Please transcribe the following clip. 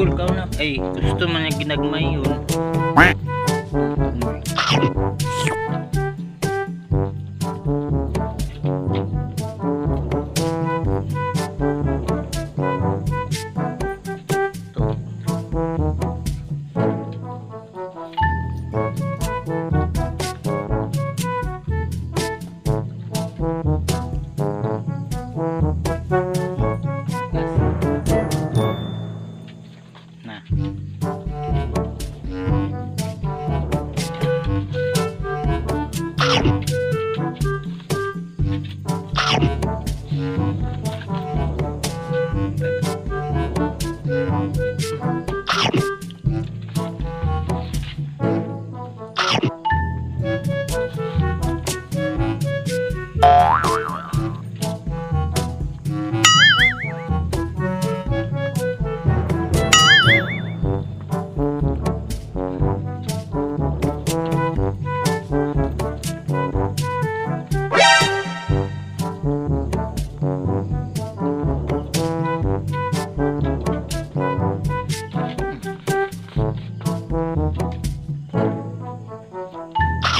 Dagul kau na. Ay, gusto man niya ginagmay yun. nah